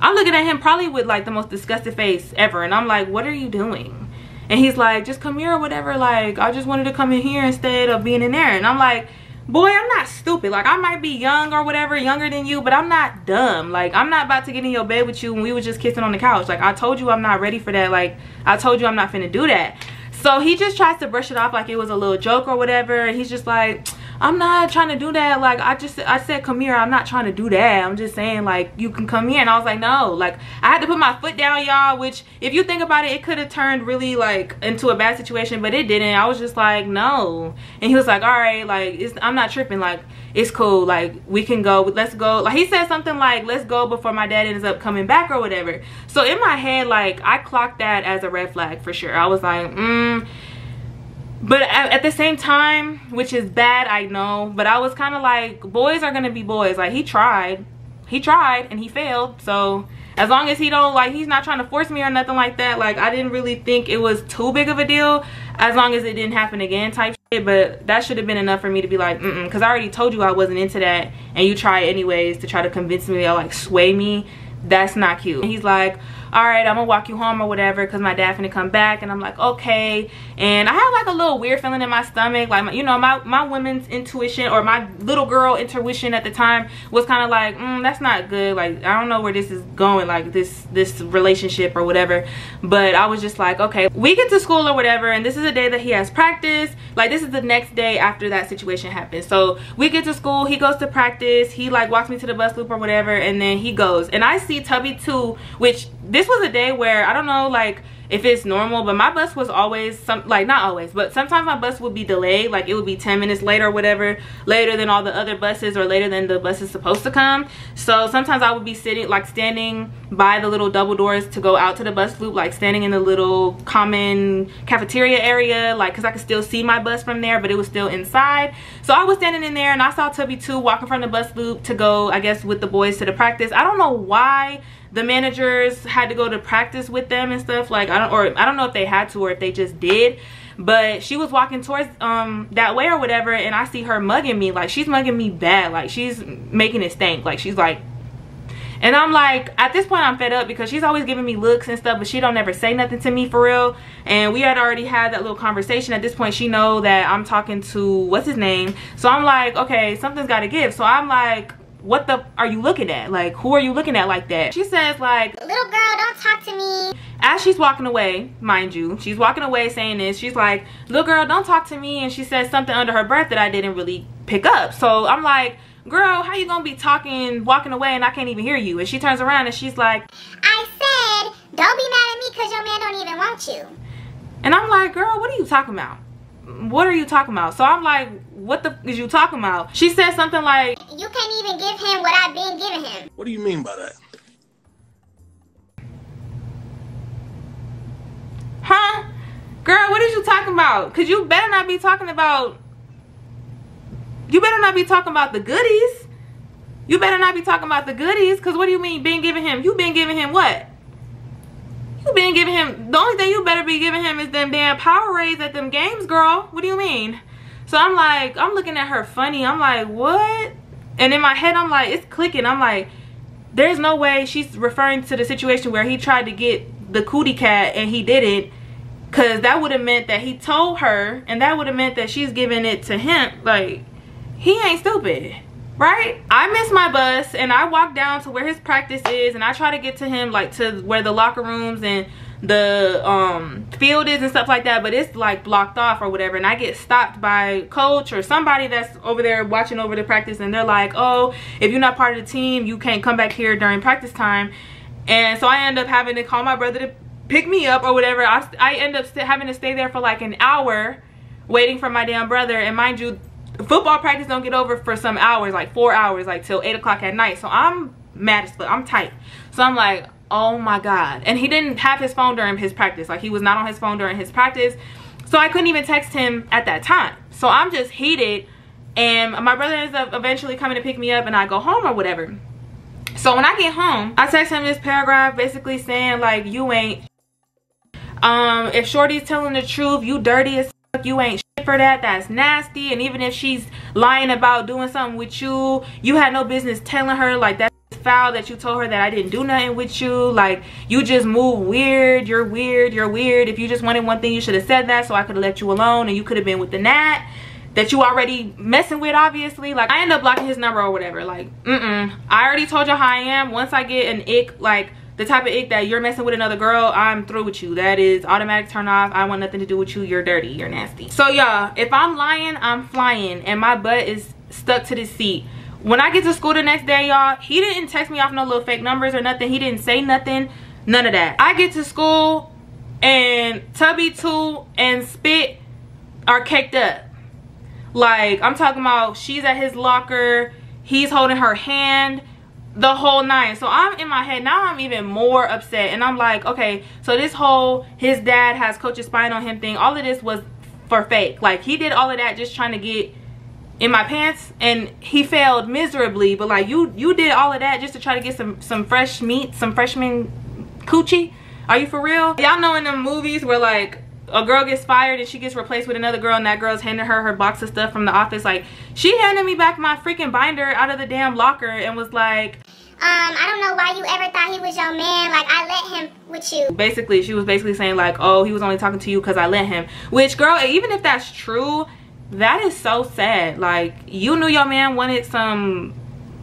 I'm looking at him probably with like the most disgusted face ever. And I'm like, what are you doing? And he's like, just come here or whatever. Like, I just wanted to come in here instead of being in there. And I'm like, boy, I'm not stupid. Like, I might be young or whatever, younger than you, but I'm not dumb. Like, I'm not about to get in your bed with you and we were just kissing on the couch. Like, I told you I'm not ready for that. Like, I told you I'm not finna do that. So he just tries to brush it off like it was a little joke or whatever. And he's just like, I'm not trying to do that. Like, I just, I said, come here. I'm not trying to do that. I'm just saying, like, you can come here. And I was like, no. Like, I had to put my foot down, y'all, which, if you think about it, it could have turned really, like, into a bad situation, but it didn't. I was just like, no. And he was like, all right, like, I'm not tripping. Like, it's cool. Like, we can go. Let's go. Like, he said something like, let's go before my dad ends up coming back or whatever. So, in my head, like, I clocked that as a red flag for sure. I was like, mm but at, the same time which is bad i know but i was kind of like boys are gonna be boys. Like he tried. He tried and he failed. So as long as he don't like he's not trying to force me or nothing like that like i didn't really think it was too big of a deal as long as it didn't happen again type shit. But that should have been enough for me to be like mm because i already told you i wasn't into that and you try anyways to try to convince me or like sway me. That's not cute. And he's like all right i'm gonna walk you home or whatever because my dad finna come back. And i'm like okay. And i had like a little weird feeling in my stomach. Like you know my my women's intuition or my little girl intuition at the time was kind of like mm, that's not good. Like i don't know where this is going like this this relationship or whatever. But i was just like okay we get to school or whatever and this is a day that he has practice. Like this is the next day after that situation happened so we get to school he goes to practice he like walks me to the bus loop or whatever and then he goes. And i see tubby 2 which this was a day where I don't know like if it's normal but my bus was always some like not always but sometimes my bus would be delayed like it would be 10 minutes later or whatever later than all the other buses or later than the bus is supposed to come. So sometimes i would be sitting like standing by the little double doors to go out to the bus loop like standing in the little common cafeteria area like because i could still see my bus from there but it was still inside. So i was standing in there and i saw tubby 2 walking from the bus loop to go i guess with the boys to the practice. I don't know why the managers had to go to practice with them and stuff like i don't or i don't know if they had to or if they just did but she was walking towards um that way or whatever and i see her mugging me like she's mugging me bad like she's making it stink like she's like and i'm like at this point i'm fed up because she's always giving me looks and stuff but she don't ever say nothing to me for real and we had already had that little conversation at this point she know that i'm talking to what's his name so i'm like okay something's got to give so i'm like what the are you looking at? Like, who are you looking at like that? She says like, little girl, don't talk to me. As she's walking away, mind you, she's walking away saying this. She's like, little girl, don't talk to me. And she says something under her breath that I didn't really pick up. So I'm like, girl, how you gonna be talking, walking away and I can't even hear you? And she turns around and she's like, I said, don't be mad at me because your man don't even want you. And I'm like, girl, what are you talking about? What are you talking about? So I'm like, what the is you talking about? She said something like, You can't even give him what I've been giving him. What do you mean by that? huh? Girl, what is you talking about? Cause you better not be talking about, you better not be talking about the goodies. You better not be talking about the goodies. Cause what do you mean been giving him? You been giving him what? You been giving him, the only thing you better be giving him is them damn Powerades at them games, girl. What do you mean? So I'm like, I'm looking at her funny. I'm like, what? And in my head, I'm like, it's clicking. I'm like, there's no way she's referring to the situation where he tried to get the cootie cat and he didn't. Because that would have meant that he told her and that would have meant that she's giving it to him. Like, he ain't stupid right? I missed my bus and i walked down to where his practice is and i try to get to him like to where the locker rooms and the um field is and stuff like that but it's like blocked off or whatever and i get stopped by coach or somebody that's over there watching over the practice and they're like oh if you're not part of the team you can't come back here during practice time. And so i end up having to call my brother to pick me up or whatever. I, I end up having to stay there for like an hour waiting for my damn brother and mind you football practice don't get over for some hours like four hours like till eight o'clock at night. So i'm mad as fuck. I'm tight. So i'm like oh my god. And he didn't have his phone during his practice. Like he was not on his phone during his practice. So I couldn't even text him at that time. So I'm just heated. And my brother ends up eventually coming to pick me up and I go home or whatever. So when I get home, I text him this paragraph basically saying like, you ain't, um, if Shorty's telling the truth, you dirty as you ain't shit for that, that's nasty. And even if she's lying about doing something with you, you had no business telling her like that's foul that you told her that I didn't do nothing with you. Like, you just move weird, you're weird, you're weird. If you just wanted one thing, you should have said that so I could have let you alone and you could have been with the nat that you already messing with obviously. Like i end up blocking his number or whatever. Like mm-mm. I already told you how i am. Once i get an ick like the type of ick that you're messing with another girl i'm through with you. That is automatic turn off. I want nothing to do with you. You're dirty. You're nasty. So y'all if i'm lying i'm flying. And my butt is stuck to the seat. When i get to school the next day y'all he didn't text me off no little fake numbers or nothing. He didn't say nothing. None of that. I get to school and tubby 2 and spit are caked up. Like, I'm talking about she's at his locker, he's holding her hand, the whole nine. So I'm in my head, now I'm even more upset. And I'm like, okay, so this whole his dad has coach's spying on him thing, all of this was for fake. Like, he did all of that just trying to get in my pants and he failed miserably but like you you did all of that just to try to get some some fresh meat some freshman coochie are you for real y'all know in the movies where like a girl gets fired and she gets replaced with another girl and that girl's handing her her box of stuff from the office like she handed me back my freaking binder out of the damn locker and was like um, I don't know why you ever thought he was your man. Like, I let him with you. Basically, she was basically saying like, oh, he was only talking to you because I let him. Which, girl, even if that's true, that is so sad. Like, you knew your man wanted some,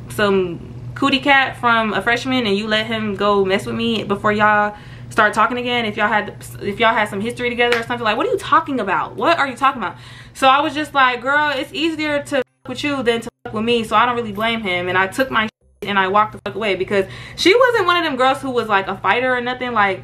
some cootie cat from a freshman and you let him go mess with me before y'all start talking again if y'all had if y'all had some history together or something like what are you talking about what are you talking about so i was just like girl it's easier to with you than to with me so i don't really blame him and i took my and i walked the fuck away because she wasn't one of them girls who was like a fighter or nothing like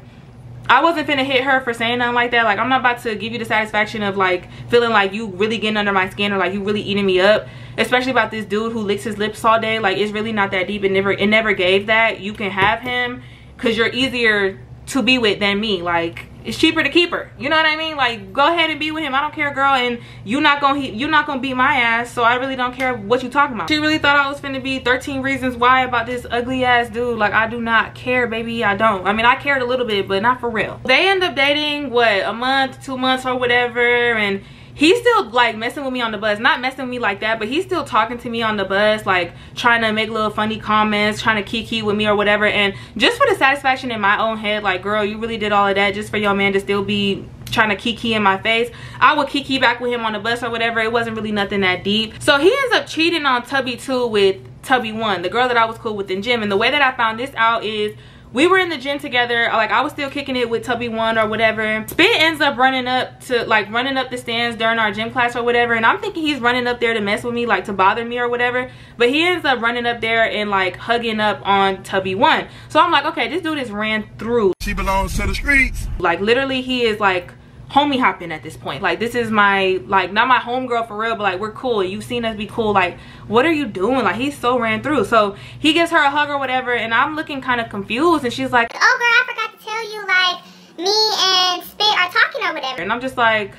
I wasn't finna hit her for saying nothing like that. Like, I'm not about to give you the satisfaction of, like, feeling like you really getting under my skin or, like, you really eating me up. Especially about this dude who licks his lips all day. Like, it's really not that deep. It never, it never gave that. You can have him because you're easier to be with than me. Like it's cheaper to keep her. You know what i mean? Like go ahead and be with him. I don't care girl and you're not gonna you're not gonna beat my ass so i really don't care what you talking about. She really thought i was finna be 13 reasons why about this ugly ass dude. Like i do not care baby. I don't. I mean i cared a little bit but not for real. They end up dating what a month two months or whatever and he's still like messing with me on the bus. Not messing with me like that but he's still talking to me on the bus like trying to make little funny comments trying to kiki with me or whatever. And just for the satisfaction in my own head like girl you really did all of that just for your man to still be trying to kiki in my face. I would kiki back with him on the bus or whatever. It wasn't really nothing that deep. So he ends up cheating on tubby 2 with tubby 1 the girl that i was cool with in gym. And the way that i found this out is we were in the gym together. Like i was still kicking it with tubby one or whatever. Spit ends up running up to like running up the stands during our gym class or whatever and i'm thinking he's running up there to mess with me like to bother me or whatever but he ends up running up there and like hugging up on tubby one. So i'm like okay this dude is ran through. She belongs to the streets. Like literally he is like homie hopping at this point like this is my like not my homegirl for real but like we're cool you've seen us be cool like what are you doing like he's so ran through so he gives her a hug or whatever and i'm looking kind of confused and she's like oh girl i forgot to tell you like me and spit are talking or whatever and i'm just like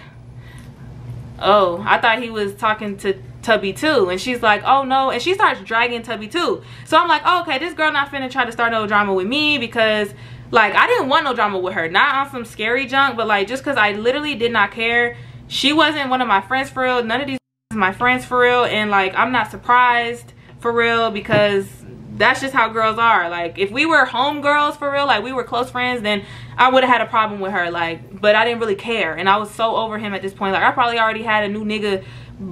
oh i thought he was talking to Tubby 2. And she's like, oh no. And she starts dragging Tubby 2. So I'm like, oh, okay, this girl not finna try to start no drama with me because like i didn't want no drama with her. Not on some scary junk but like just because i literally did not care. She wasn't one of my friends for real. None of these (laughs) my friends for real. And like i'm not surprised for real because that's just how girls are. Like if we were home girls for real like we were close friends then i would have had a problem with her. Like but i didn't really care. And i was so over him at this point. Like i probably already had a new nigga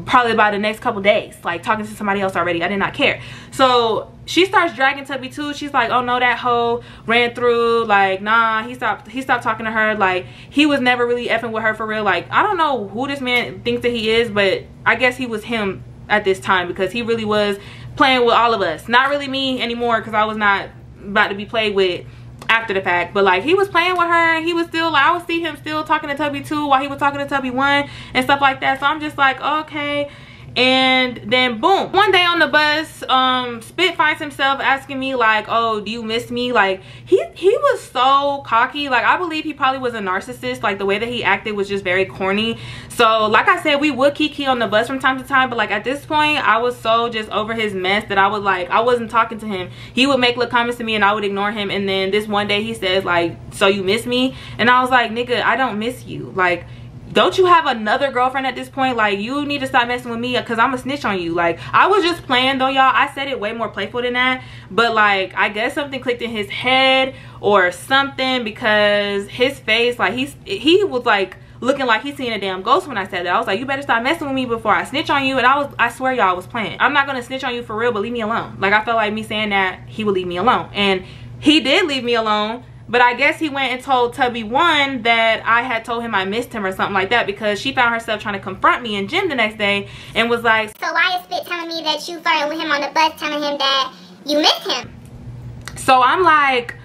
probably by the next couple days like talking to somebody else already. I did not care. So she starts dragging tubby 2. She's like oh no that hoe ran through. Like nah he stopped he stopped talking to her. Like he was never really effing with her for real. Like i don't know who this man thinks that he is but i guess he was him at this time because he really was playing with all of us. Not really me anymore because i was not about to be played with after the fact. But like he was playing with her. He was still i would see him still talking to tubby 2 while he was talking to tubby 1 and stuff like that. So i'm just like okay and then boom. One day on the bus um spit finds himself asking me like oh do you miss me? Like he he was so cocky. Like i believe he probably was a narcissist. Like the way that he acted was just very corny. So like i said we would kiki on the bus from time to time but like at this point i was so just over his mess that i was like i wasn't talking to him. He would make little comments to me and i would ignore him. And then this one day he says like so you miss me? And i was like nigga i don't miss you. Like don't you have another girlfriend at this point like you need to stop messing with me because i'm a snitch on you like i was just playing though y'all i said it way more playful than that but like i guess something clicked in his head or something because his face like he's he was like looking like he's seeing a damn ghost when I said that. I was like, you better stop messing with me before I snitch on you. And I was, I swear y'all, I was playing. I'm not gonna snitch on you for real, but leave me alone. Like I felt like me saying that he would leave me alone. And he did leave me alone but I guess he went and told Tubby One that I had told him I missed him or something like that because she found herself trying to confront me in gym the next day and was like, So why is Spit telling me that you flirted with him on the bus telling him that you missed him? So I'm like,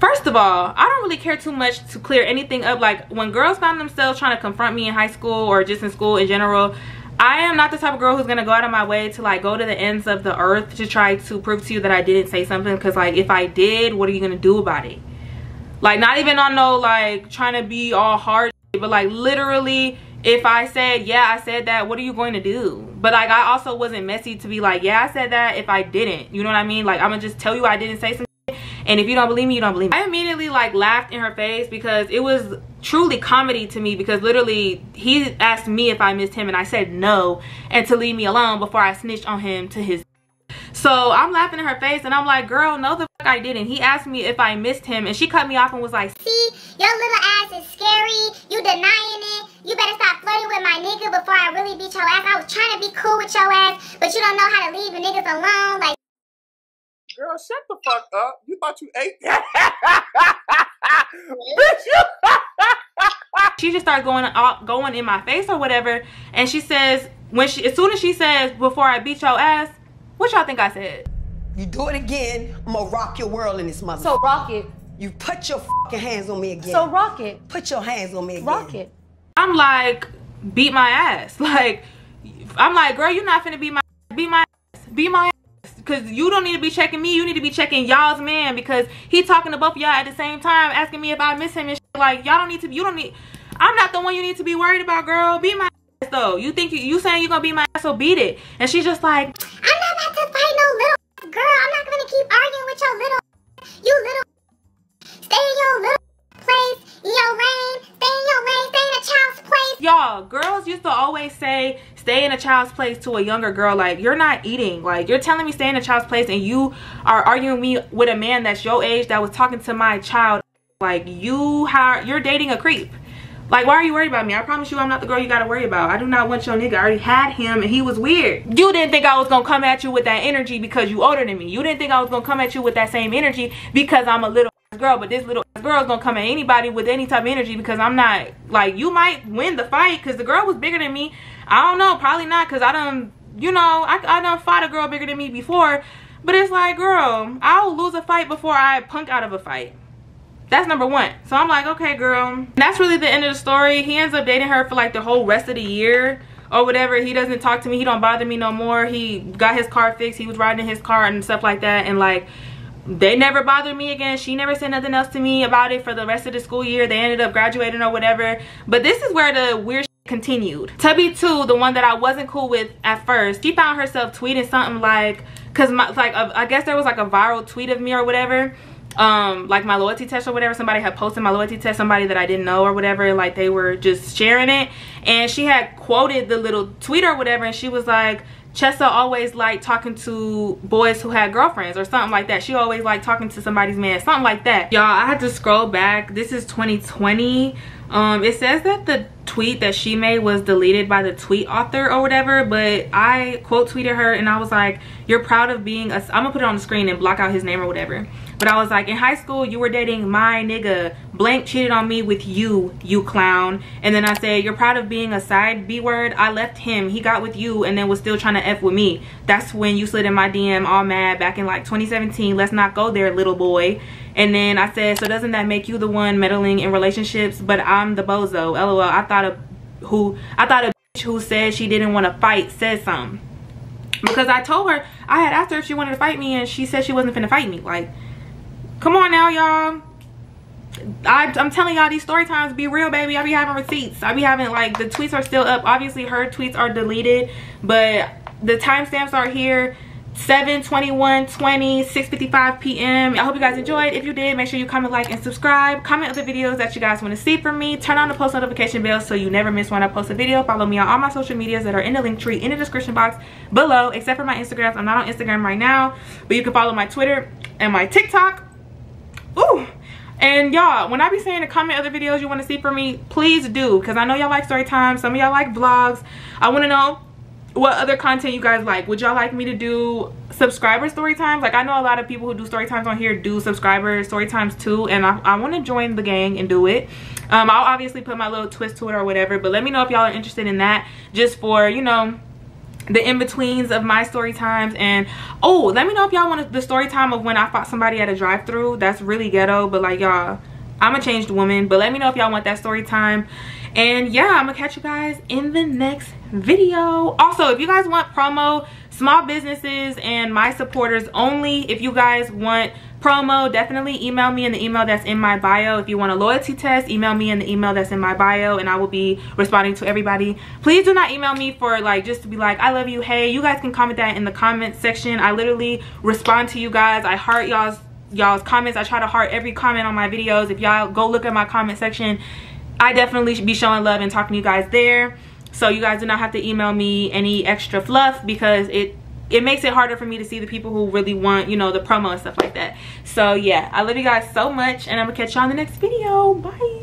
first of all, I don't really care too much to clear anything up. Like when girls found themselves trying to confront me in high school or just in school in general, I am not the type of girl who's gonna go out of my way to like go to the ends of the earth to try to prove to you that I didn't say something because like if I did, what are you gonna do about it? Like not even on no like trying to be all hard but like literally if I said, yeah, I said that, what are you going to do? But like, I also wasn't messy to be like, yeah, I said that if I didn't. You know what I mean? Like, I'm to just tell you I didn't say something. And if you don't believe me, you don't believe me. I immediately like laughed in her face because it was truly comedy to me because literally he asked me if I missed him and I said no and to leave me alone before I snitched on him to his so I'm laughing in her face and I'm like, girl, no the fuck I didn't. He asked me if I missed him and she cut me off and was like, See, your little ass is scary. You denying it. You better stop flirting with my nigga before I really beat your ass. I was trying to be cool with your ass, but you don't know how to leave the niggas alone. Like, Girl, shut the fuck up. You thought you ate that? (laughs) Bitch, you (laughs) she just started going out, going in my face or whatever. And she says, when she, as soon as she says, before I beat your ass, what y'all think I said? You do it again, I'm gonna rock your world in this mother. So rock it. you put your fucking hands on me again. So rock it. put your hands on me again. Rock it. I'm like, beat my ass. (laughs) Like, I'm like, girl, you're not finna beat my, beat my ass, beat my ass. Cause you don't need to be checking me. You need to be checking y'all's man because he talking to both of y'all at the same time, asking me if I miss him and shit. Like, y'all don't need to. You don't need. I'm not the one you need to be worried about, girl. Be my ass though. You think you, you saying you gonna be my ass? So beat it. And she's just like, I'm not about to fight no little (laughs) girl. I'm not gonna keep arguing with your little. (laughs) You little. (laughs) Stay in your little place, in your lane. Stay in your lane. Stay in a child's place. y'all girls used to always say stay in a child's place to a younger girl like you're not eating. Like you're telling me stay in a child's place and you are arguing me with a man that's your age that was talking to my child. Like you how you're dating a creep. Like why are you worried about me? I promise you i'm not the girl you gotta worry about. I do not want your nigga. I already had him and he was weird. You didn't think i was gonna come at you with that energy because you older than me. You didn't think i was gonna come at you with that same energy because i'm a little girl but this little ass girl is gonna come at anybody with any type of energy because i'm not like you might win the fight because the girl was bigger than me i don't know probably not because i don't you know I, I done fought a girl bigger than me before. But it's like girl i'll lose a fight before i punk out of a fight. That's number one. So i'm like okay girl. That's really the end of the story. He ends up dating her for like the whole rest of the year or whatever. He doesn't talk to me. He don't bother me no more. He got his car fixed. He was riding in his car and stuff like that. And like they never bothered me again. She never said nothing else to me about it for the rest of the school year. They ended up graduating or whatever. But this is where the weird continued tubby 2 the one that i wasn't cool with at first she found herself tweeting something like because my like uh, i guess there was like a viral tweet of me or whatever um like my loyalty test or whatever somebody had posted my loyalty test somebody that i didn't know or whatever like they were just sharing it and she had quoted the little tweet or whatever and she was like Chessa always liked talking to boys who had girlfriends or something like that. She always liked talking to somebody's man, something like that. Y'all, I had to scroll back. This is 2020. Um, it says that the tweet that she made was deleted by the tweet author or whatever, but I quote tweeted her and I was like, you're proud of being a, I'm gonna put it on the screen and block out his name or whatever. But I was like, in high school, you were dating my nigga. Blank cheated on me with you, you clown. And then I said, you're proud of being a side B word. I left him. He got with you and then was still trying to F with me. That's when you slid in my DM all mad back in like 2017. Let's not go there, little boy. And then I said, so doesn't that make you the one meddling in relationships? But I'm the bozo. LOL. I thought of who, I thought of who said she didn't want to fight said something. Because I told her, I had asked her if she wanted to fight me and she said she wasn't finna fight me. Like, come on now, y'all. I, am telling y'all these story times be real baby I be having receipts I be having like the tweets are still up obviously her tweets are deleted but the timestamps are here 7 21 20 6 55 p.m i hope you guys enjoyed if you did make sure you comment like and subscribe comment other videos that you guys want to see from me turn on the post notification bell so you never miss when i post a video follow me on all my social medias that are in the link tree in the description box below except for my instagrams i'm not on instagram right now but you can follow my twitter and my tiktok Ooh. And y'all, when I be saying to comment other videos you want to see from me, please do. Because I know y'all like story time. Some of y'all like vlogs. I want to know what other content you guys like? Would y'all like me to do subscriber story times? Like i know a lot of people who do story times on here do subscriber story times too and i, I want to join the gang and do it. Um i'll obviously put my little twist to it or whatever but let me know if y'all are interested in that just for you know the in-betweens of my story times and oh let me know if y'all want the story time of when i fought somebody at a drive-through that's really ghetto but like y'all i'm a changed woman but let me know if y'all want that story time and yeah i'm gonna catch you guys in the next video. Also if you guys want promo small businesses and my supporters only. If you guys want promo definitely email me in the email that's in my bio. If you want a loyalty test email me in the email that's in my bio and i will be responding to everybody. Please do not email me for like just to be like i love you. Hey you guys can comment that in the comment section. I literally respond to you guys. I heart y'all's y'all's comments. I try to heart every comment on my videos. If y'all go look at my comment section i definitely should be showing love and talking to you guys there. So you guys do not have to email me any extra fluff because it it makes it harder for me to see the people who really want you know the promo and stuff like that. So yeah. I love you guys so much and i'm gonna catch y'all in the next video. Bye